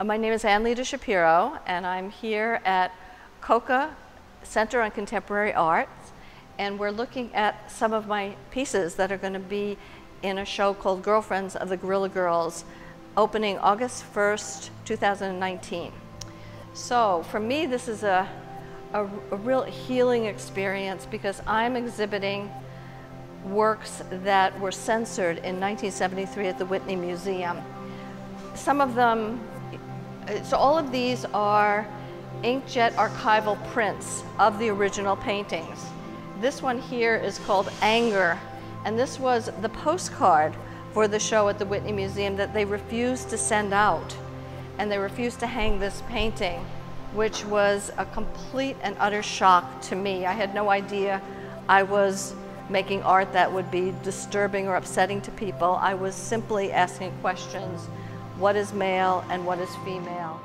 Uh, my name is Ann Leda Shapiro, and I'm here at COCA Center on Contemporary Arts, and we're looking at some of my pieces that are going to be in a show called Girlfriends of the Guerrilla Girls, opening August 1st, 2019. So for me, this is a, a, a real healing experience because I'm exhibiting works that were censored in 1973 at the Whitney Museum. Some of them so all of these are inkjet archival prints of the original paintings. This one here is called Anger, and this was the postcard for the show at the Whitney Museum that they refused to send out. And they refused to hang this painting, which was a complete and utter shock to me. I had no idea I was making art that would be disturbing or upsetting to people. I was simply asking questions what is male and what is female.